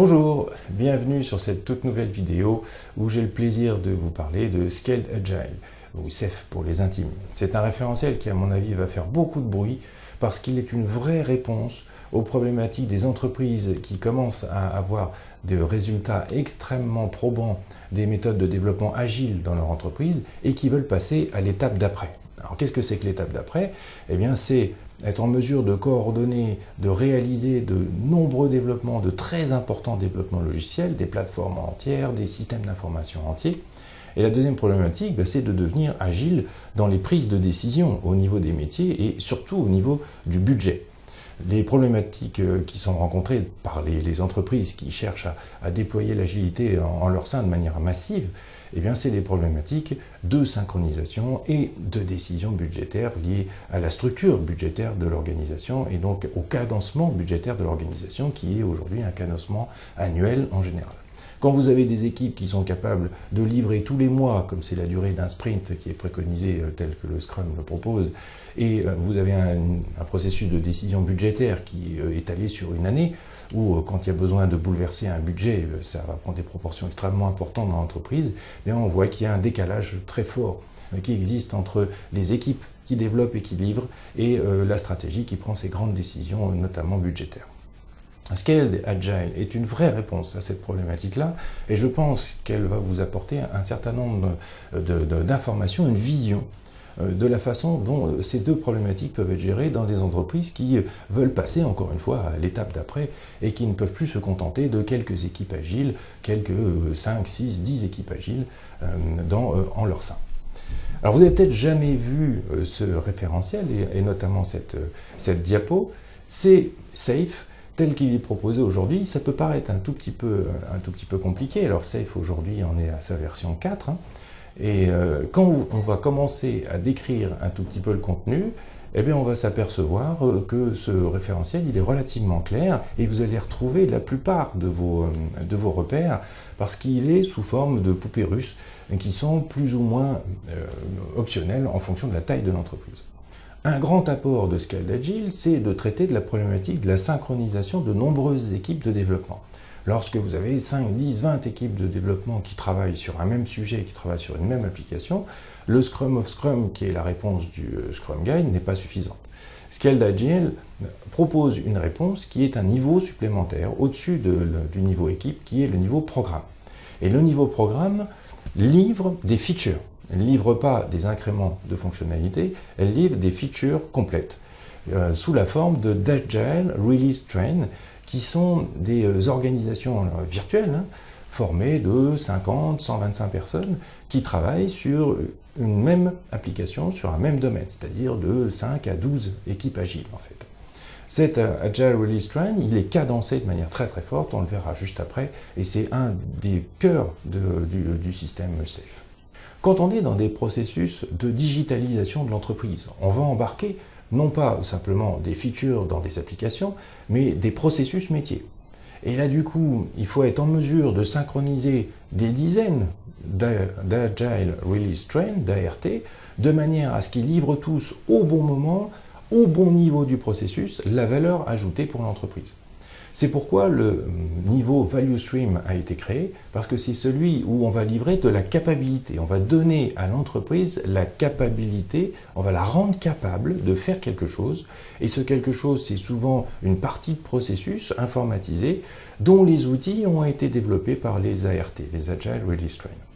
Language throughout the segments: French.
Bonjour, bienvenue sur cette toute nouvelle vidéo où j'ai le plaisir de vous parler de Scaled Agile, ou CEF pour les intimes. C'est un référentiel qui à mon avis va faire beaucoup de bruit parce qu'il est une vraie réponse aux problématiques des entreprises qui commencent à avoir des résultats extrêmement probants des méthodes de développement agile dans leur entreprise et qui veulent passer à l'étape d'après. Alors qu'est-ce que c'est que l'étape d'après? Eh bien c'est être en mesure de coordonner, de réaliser de nombreux développements, de très importants développements logiciels, des plateformes entières, des systèmes d'information entiers. Et la deuxième problématique, ben, c'est de devenir agile dans les prises de décision au niveau des métiers et surtout au niveau du budget. Les problématiques euh, qui sont rencontrées par les, entreprises qui cherchent à, déployer l'agilité en, leur sein de manière massive, eh bien, c'est les problématiques de synchronisation et de décision budgétaire liées à la structure budgétaire de l'organisation et donc au cadencement budgétaire de l'organisation qui est aujourd'hui un cadencement annuel en général. Quand vous avez des équipes qui sont capables de livrer tous les mois, comme c'est la durée d'un sprint qui est préconisé euh, tel que le Scrum le propose, et euh, vous avez un, processus de décision budgétaire qui est euh, étalé sur une année, où quand il y a besoin de bouleverser un budget, ça va prendre des proportions extrêmement importantes dans l'entreprise, on voit qu'il y a un décalage très fort qui existe entre les équipes qui développent et qui livrent et la stratégie qui prend ces grandes décisions, notamment budgétaires. Scaled Agile est une vraie réponse à cette problématique-là, et je pense qu'elle va vous apporter un certain nombre d'informations, une vision euh, de la façon dont euh, ces deux problématiques peuvent être gérées dans des entreprises qui euh, veulent passer, encore une fois, à l'étape d'après et qui ne peuvent plus se contenter de quelques équipes agiles, quelques 5, 6, 10 équipes agiles en leur sein. Alors vous n'avez peut-être jamais vu ce référentiel et, notamment cette, cette diapo, c'est SAFE, tel qu'il est proposé aujourd'hui, ça peut paraître un tout petit peu, compliqué. Alors Safe aujourd'hui en est à sa version 4. Hein. et euh, quand on va commencer à décrire un tout petit peu le contenu, eh bien on va s'apercevoir euh, que ce référentiel il est relativement clair et vous allez retrouver la plupart de vos, euh, de vos repères parce qu'il est sous forme de poupées russes qui sont plus ou moins optionnelles en fonction de la taille de l'entreprise. Un grand apport de Scaled Agile, c'est de traiter de la problématique de la synchronisation de nombreuses équipes de développement. Lorsque vous avez 5, 10, 20 équipes de développement qui travaillent sur un même sujet, qui travaillent sur une même application, le Scrum of Scrum, qui est la réponse du euh, Scrum Guide, n'est pas suffisante. Scaled Agile propose une réponse qui est un niveau supplémentaire au-dessus du niveau équipe, qui est le niveau programme. Et le niveau programme livre des features. Elle ne livre pas des incréments de fonctionnalités, elle livre des features complètes, euh, sous la forme de d'Agile Release Train, qui sont des euh, organisations euh, virtuelles, hein, formées de 50, 125 personnes, qui travaillent sur une même application, sur un même domaine, c'est-à-dire de 5 à 12 équipes agiles en fait. Cet Agile Release Train, il est cadencé de manière très très forte, on le verra juste après, et c'est un des cœurs du, du système SAFE. Quand on est dans des processus de digitalisation de l'entreprise, on va embarquer non pas simplement des features dans des applications, mais des processus métiers. Et là, du coup, il faut être en mesure de synchroniser des dizaines d'Agile Release Train, d'ART, de manière à ce qu'ils livrent tous au bon moment, au bon niveau du processus, la valeur ajoutée pour l'entreprise. C'est pourquoi le niveau value stream a été créé, parce que c'est celui où on va livrer de la capacité. On va donner à l'entreprise la capacité, on va la rendre capable de faire quelque chose. Et ce quelque chose, c'est souvent une partie de processus informatisé dont les outils ont été développés par les ART, les Agile Release Train.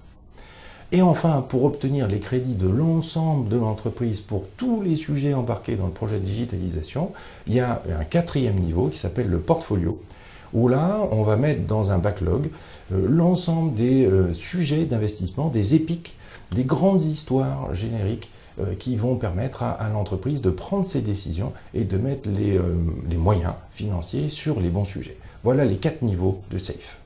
Et enfin, pour obtenir les crédits de l'ensemble de l'entreprise pour tous les sujets embarqués dans le projet de digitalisation, il y a un quatrième niveau qui s'appelle le portfolio, où là, on va mettre dans un backlog euh, l'ensemble des euh, sujets d'investissement, des épiques, des grandes histoires génériques euh, qui vont permettre à, l'entreprise de prendre ses décisions et de mettre les, les moyens financiers sur les bons sujets. Voilà les quatre niveaux de SAFE.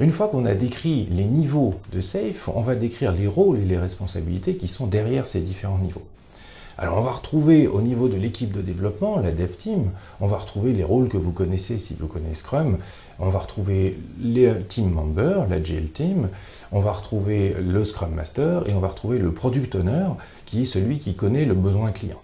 Une fois qu'on a décrit les niveaux de SAFE, on va décrire les rôles et les responsabilités qui sont derrière ces différents niveaux. Alors on va retrouver au niveau de l'équipe de développement, la dev team, on va retrouver les rôles que vous connaissez si vous connaissez Scrum, on va retrouver les team members, la GL team, on va retrouver le Scrum Master et on va retrouver le Product Owner qui est celui qui connaît le besoin client.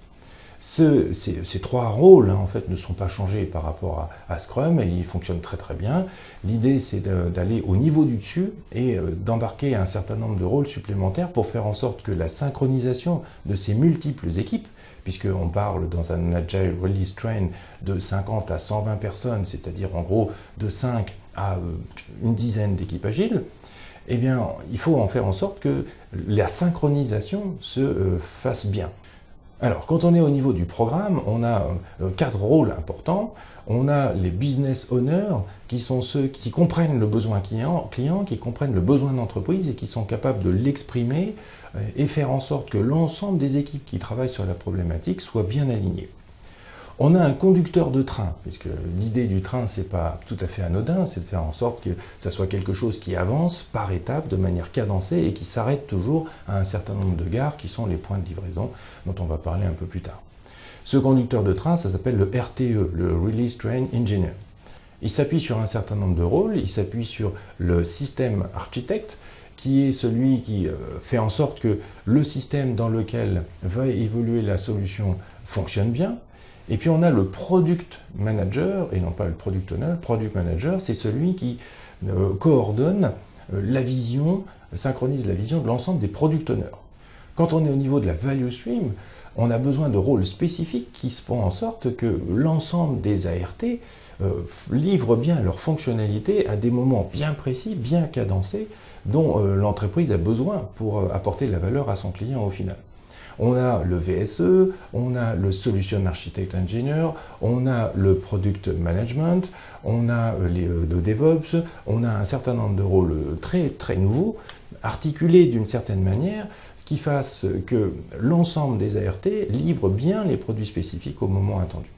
Ces, trois rôles hein, en fait ne sont pas changés par rapport à, Scrum et ils fonctionnent très très bien. L'idée c'est d'aller au niveau du dessus et euh, d'embarquer un certain nombre de rôles supplémentaires pour faire en sorte que la synchronisation de ces multiples équipes, puisqu'on parle dans un Agile Release Train de 50 à 120 personnes, c'est-à-dire en gros de 5 à euh, une dizaine d'équipes agiles, eh bien, il faut en faire en sorte que la synchronisation se euh, fasse bien. Alors, quand on est au niveau du programme, on a euh, quatre rôles importants. On a les business owners, qui sont ceux qui comprennent le besoin client, qui comprennent le besoin d'entreprise et qui sont capables de l'exprimer euh, et faire en sorte que l'ensemble des équipes qui travaillent sur la problématique soient bien alignées. On a un conducteur de train, puisque l'idée du train, c'est pas tout à fait anodin, c'est de faire en sorte que ça soit quelque chose qui avance par étapes, de manière cadencée, et qui s'arrête toujours à un certain nombre de gares qui sont les points de livraison, dont on va parler un peu plus tard. Ce conducteur de train, ça s'appelle le RTE, le Release Train Engineer. Il s'appuie sur un certain nombre de rôles, il s'appuie sur le système architecte, qui est celui qui euh, fait en sorte que le système dans lequel va évoluer la solution fonctionne bien, et puis on a le product manager, et non pas le product owner. Le product manager, c'est celui qui euh, coordonne euh, la vision, synchronise la vision de l'ensemble des product owners. Quand on est au niveau de la value stream, on a besoin de rôles spécifiques qui se font en sorte que l'ensemble des ART euh, livrent bien leur fonctionnalité à des moments bien précis, bien cadencés, dont l'entreprise a besoin pour apporter la valeur à son client au final. On a le VSE, on a le Solution Architect Engineer, on a le Product Management, on a euh, les, euh, le DevOps, on a un certain nombre de rôles euh, très, très nouveaux, articulés d'une certaine manière, qui fasse que l'ensemble des ART livre bien les produits spécifiques au moment attendu.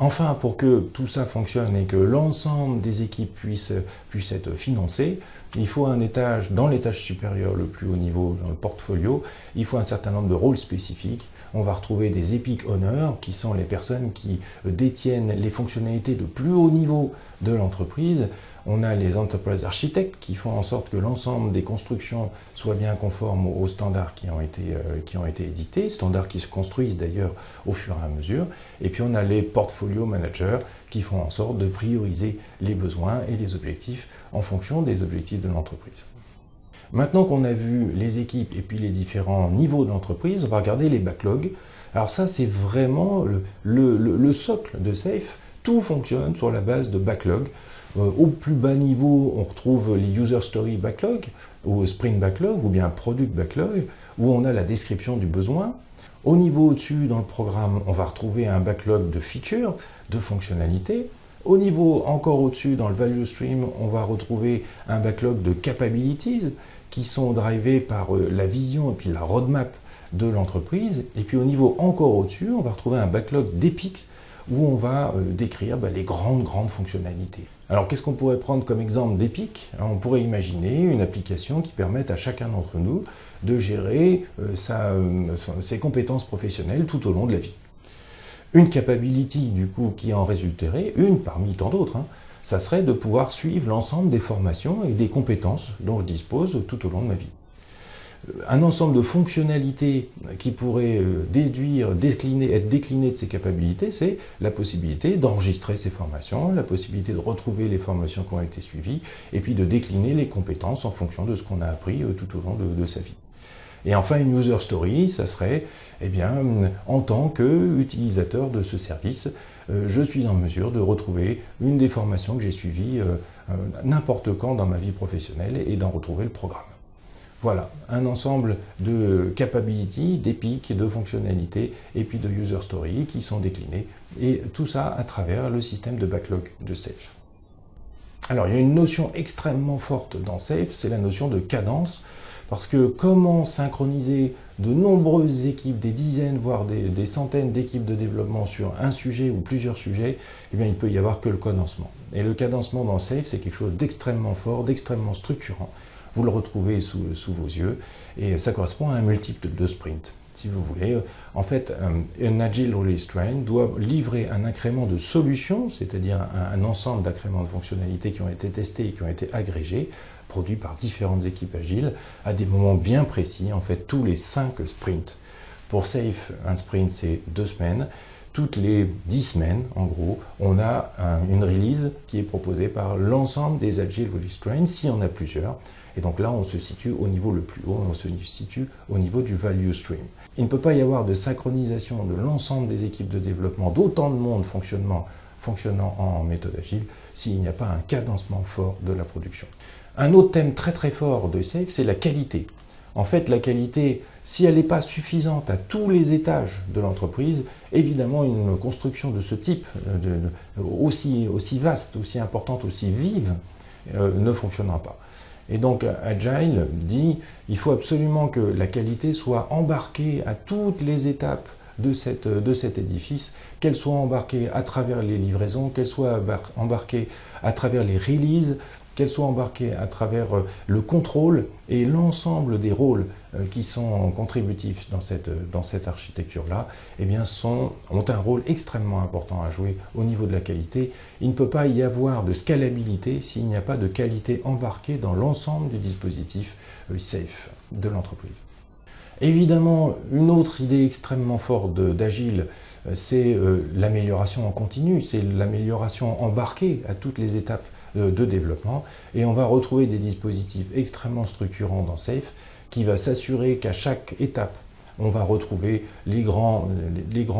Enfin, pour que tout ça fonctionne et que l'ensemble des équipes puissent, puissent être financées, il faut un étage, dans l'étage supérieur, le plus haut niveau, dans le portfolio, il faut un certain nombre de rôles spécifiques. On va retrouver des Epic Owners, qui sont les personnes qui détiennent les fonctionnalités de plus haut niveau de l'entreprise. On a les Enterprise Architects, qui font en sorte que l'ensemble des constructions soient bien conformes aux standards qui ont été, euh, qui ont été édictés, standards qui se construisent d'ailleurs au fur et à mesure. Et puis on a les Portfolio Managers, qui font en sorte de prioriser les besoins et les objectifs en fonction des objectifs de l'entreprise. Maintenant qu'on a vu les équipes et puis les différents niveaux de l'entreprise, on va regarder les backlogs. Alors ça, c'est vraiment le, socle de SAFE. Tout fonctionne sur la base de backlog. Euh, au plus bas niveau, on retrouve les user story backlog, ou sprint backlog, ou bien product backlog, où on a la description du besoin. Au niveau au-dessus, dans le programme, on va retrouver un backlog de features, de fonctionnalités. Au niveau encore au-dessus, dans le value stream, on va retrouver un backlog de capabilities qui sont drivés par euh, la vision et puis la roadmap de l'entreprise. Et puis au niveau encore au-dessus, on va retrouver un backlog d'épiques où on va euh, décrire bah, les grandes, grandes fonctionnalités. Alors qu'est-ce qu'on pourrait prendre comme exemple d'Epic On pourrait imaginer une application qui permette à chacun d'entre nous de gérer euh, ses compétences professionnelles tout au long de la vie. Une capability, du coup, qui en résulterait, une parmi tant d'autres, hein, ça serait de pouvoir suivre l'ensemble des formations et des compétences dont je dispose tout au long de ma vie. Euh, un ensemble de fonctionnalités qui pourrait euh, déduire, décliner, être décliné de ces capacités, c'est la possibilité d'enregistrer ces formations, la possibilité de retrouver les formations qui ont été suivies, et puis de décliner les compétences en fonction de ce qu'on a appris euh, tout au long de sa vie. Et enfin, une user story, ça serait, eh bien, en tant qu'utilisateur de ce service, euh, je suis en mesure de retrouver une des formations que j'ai suivies euh, euh, n'importe quand dans ma vie professionnelle et d'en retrouver le programme. Voilà, un ensemble de capabilities, d'épiques, de fonctionnalités et puis de user story qui sont déclinés. Et tout ça à travers le système de backlog de Safe. Alors, il y a une notion extrêmement forte dans Safe, c'est la notion de cadence. Parce que comment synchroniser de nombreuses équipes, des dizaines, voire des, centaines d'équipes de développement sur un sujet ou plusieurs sujets, eh bien, il peut y avoir que le cadencement. Et le cadencement dans Safe, c'est quelque chose d'extrêmement fort, d'extrêmement structurant. Vous le retrouvez sous, vos yeux, et ça correspond à un multiple de sprint si vous voulez. En fait, un Agile Release Train doit livrer un incrément de solutions, c'est-à-dire un, ensemble d'incréments de fonctionnalités qui ont été testés et qui ont été agrégés, produits par différentes équipes agiles, à des moments bien précis, en fait tous les cinq sprints. Pour Safe, un sprint, c'est deux semaines. Toutes les dix semaines, en gros, on a une release qui est proposée par l'ensemble des Agile Release Trains, s'il y en a plusieurs. Et donc là, on se situe au niveau le plus haut, on se situe au niveau du value stream. Il ne peut pas y avoir de synchronisation de l'ensemble des équipes de développement, d'autant de monde fonctionnant en méthode agile, s'il n'y a pas un cadencement fort de la production. Un autre thème très très fort de SAFE, c'est la qualité. En fait, la qualité, si elle n'est pas suffisante à tous les étages de l'entreprise, évidemment, une construction de ce type, euh, aussi, vaste, aussi importante, aussi vive, euh, ne fonctionnera pas. Et donc Agile dit il faut absolument que la qualité soit embarquée à toutes les étapes de cet édifice, qu'elle soit embarquée à travers les livraisons, qu'elle soit embarquée à travers les releases, qu'elle soit embarquée à travers euh, le contrôle et l'ensemble des rôles euh, qui sont contributifs dans cette, cette architecture-là, eh ont un rôle extrêmement important à jouer au niveau de la qualité. Il ne peut pas y avoir de scalabilité s'il n'y a pas de qualité embarquée dans l'ensemble du dispositif euh, SAFE de l'entreprise. Évidemment, une autre idée extrêmement forte d'Agile, c'est l'amélioration en continu, c'est l'amélioration embarquée à toutes les étapes de développement. Et on va retrouver des dispositifs extrêmement structurants dans SAFE qui va s'assurer qu'à chaque étape, on va retrouver les grands,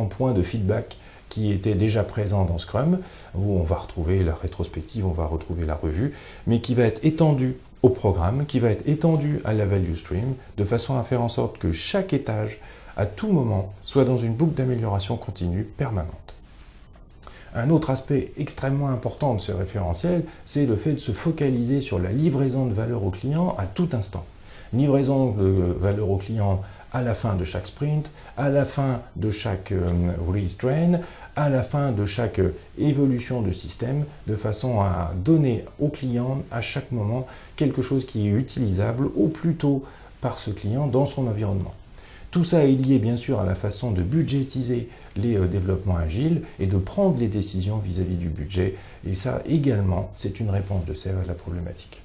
points de feedback qui étaient déjà présents dans Scrum, où on va retrouver la rétrospective, on va retrouver la revue, mais qui va être étendu au programme, qui va être étendu à la value stream, de façon à faire en sorte que chaque étage, à tout moment, soit dans une boucle d'amélioration continue permanente. Un autre aspect extrêmement important de ce référentiel, c'est le fait de se focaliser sur la livraison de valeur au client à tout instant. Livraison de valeur au client à la fin de chaque sprint, à la fin de chaque euh, release train, à la fin de chaque euh, évolution de système, de façon à donner au client à chaque moment quelque chose qui est utilisable au plus tôt par ce client dans son environnement. Tout ça est lié bien sûr à la façon de budgétiser les euh, développements agiles et de prendre les décisions vis-à-vis du budget. Et ça également, c'est une réponse de Sèvres à la problématique.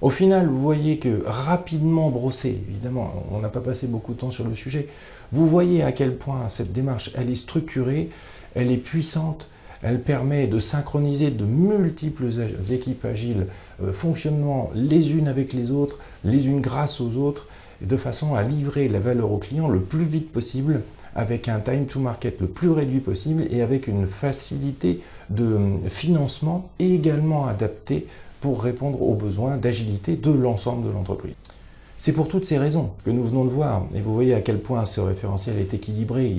Au final, vous voyez que rapidement brossé, évidemment, on n'a pas passé beaucoup de temps sur le sujet, vous voyez à quel point cette démarche, elle est structurée, elle est puissante, elle permet de synchroniser de multiples équipes agiles euh, fonctionnant les unes avec les autres, les unes grâce aux autres, de façon à livrer la valeur au client le plus vite possible, avec un time to market le plus réduit possible et avec une facilité de euh, financement également adaptée pour répondre aux besoins d'agilité de l'ensemble de l'entreprise. C'est pour toutes ces raisons que nous venons de voir, et vous voyez à quel point ce référentiel est équilibré,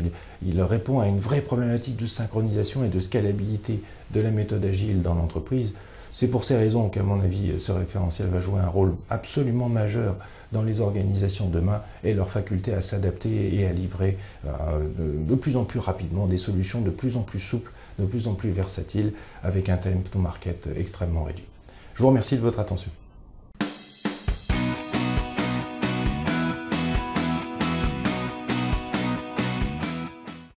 il, répond à une vraie problématique de synchronisation et de scalabilité de la méthode agile dans l'entreprise. C'est pour ces raisons qu'à mon avis, ce référentiel va jouer un rôle absolument majeur dans les organisations demain et leur faculté à s'adapter et à livrer euh, de plus en plus rapidement des solutions de plus en plus souples, de plus en plus versatiles, avec un time to market extrêmement réduit. Je vous remercie de votre attention.